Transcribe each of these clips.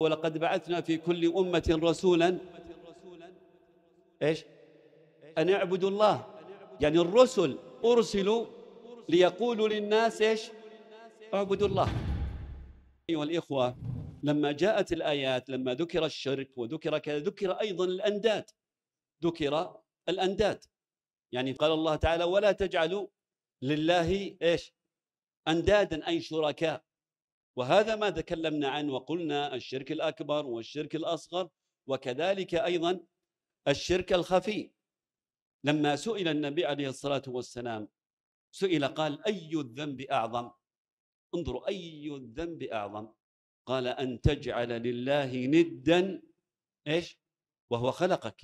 ولقد بعثنا في كل أمة رسولا. إيش؟ أن يعبدوا الله. يعني الرسل أرسلوا ليقولوا للناس إيش؟ اعبدوا الله. أيها الإخوة لما جاءت الآيات لما ذكر الشرك وذكر كذا ذكر أيضا الأنداد. ذكر الأنداد. يعني قال الله تعالى ولا تجعلوا لله إيش؟ أندادا أي شركاء. وهذا ما تكلمنا عنه وقلنا الشرك الأكبر والشرك الأصغر وكذلك أيضا الشرك الخفي. لما سئل النبي عليه الصلاة والسلام سئل قال أي الذنب أعظم؟ انظروا أي الذنب أعظم؟ قال أن تجعل لله ندا إيش؟ وهو خلقك.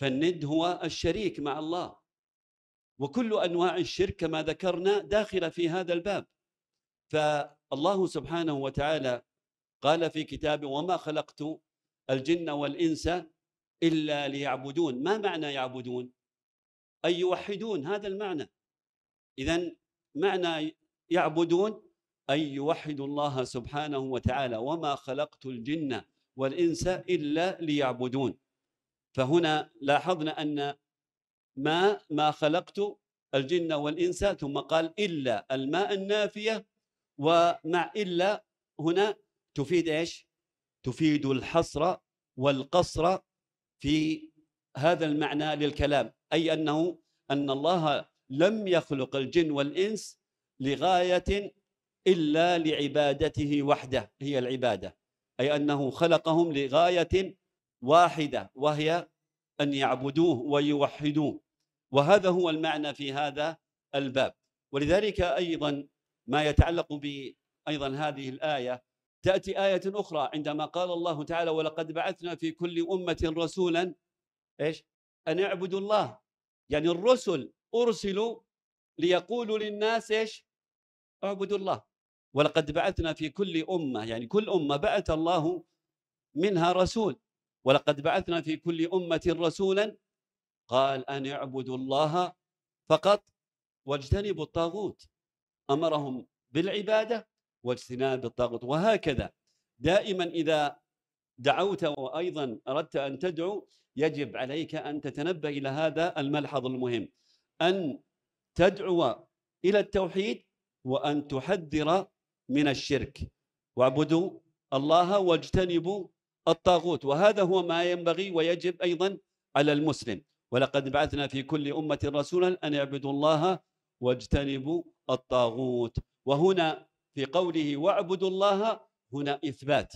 فالند هو الشريك مع الله. وكل أنواع الشرك كما ذكرنا داخلة في هذا الباب. فالله سبحانه وتعالى قال في كتابه وما خلقت الجن والإنس إلا ليعبدون. ما معنى يعبدون؟ أي يوحدون هذا المعنى. إذا معنى يعبدون أي يوحدوا الله سبحانه وتعالى. وما خلقت الجن والإنس إلا ليعبدون. فهنا لاحظنا أن ما ما خلقت الجن والإنس ثم قال إلا الماء النافية ومع إلا هنا تفيد إيش؟ تفيد الحصر والقصر في هذا المعنى للكلام أي أنه أن الله لم يخلق الجن والإنس لغاية إلا لعبادته وحده هي العبادة أي أنه خلقهم لغاية واحدة وهي أن يعبدوه ويوحدوه وهذا هو المعنى في هذا الباب ولذلك أيضا ما يتعلق ب أيضا هذه الآية. تأتي آية أخرى عندما قال الله تعالى ولقد بعثنا في كل أمة رسولا إيش؟ أن يعبدوا الله. يعني الرسل أرسلوا ليقولوا للناس إيش؟ اعبدوا الله ولقد بعثنا في كل أمة يعني كل أمة بعث الله منها رسول. ولقد بعثنا في كل أمة رسولا قال أن اعبدوا الله فقط واجتنبوا الطاغوت أمرهم بالعبادة واجتناب الطاغوت وهكذا. دائما إذا دعوت وأيضا أردت أن تدعو يجب عليك أن تتنبه إلى هذا الملحظ المهم أن تدعو إلى التوحيد وأن تحذر من الشرك. واعبدوا الله واجتنبوا الطاغوت وهذا هو ما ينبغي ويجب أيضا على المسلم. ولقد بعثنا في كل أمة رسولا أن يعبدوا الله واجتنبوا الطاغوت. وهنا في قوله واعبدوا الله هنا إثبات.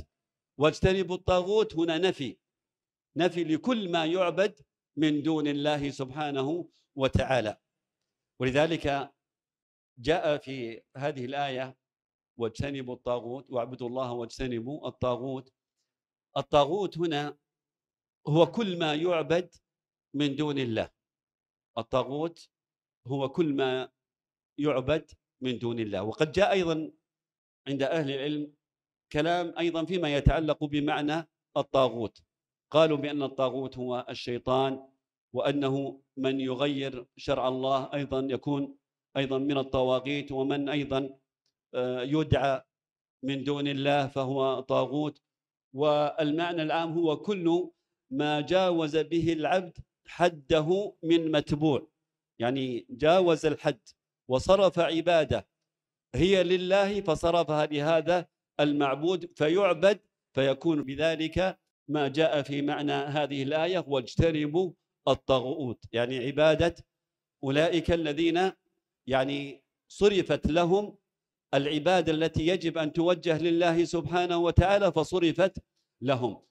واجتنبوا الطاغوت هنا نفي. نفي لكل ما يعبد من دون الله سبحانه وتعالى. ولذلك جاء في هذه الآية واجتنبوا الطاغوت واعبدوا الله واجتنبوا الطاغوت. الطاغوت هنا هو كل ما يعبد من دون الله. الطاغوت هو كل ما يعبد من دون الله. وقد جاء أيضا عند أهل العلم كلام أيضا فيما يتعلق بمعنى الطاغوت. قالوا بأن الطاغوت هو الشيطان وأنه من يغير شرع الله أيضا يكون أيضا من الطواغيت ومن أيضا آه، يدعى من دون الله فهو طاغوت. والمعنى العام هو كل ما جاوز به العبد حده من متبوع. يعني جاوز الحد وصرف عبادة هي لله فصرفها لهذا المعبود فيعبد فيكون بذلك ما جاء في معنى هذه الآية واجتنبوا الطاغوت يعني عبادة أولئك الذين يعني صرفت لهم العبادة التي يجب أن توجه لله سبحانه وتعالى فصرفت لهم.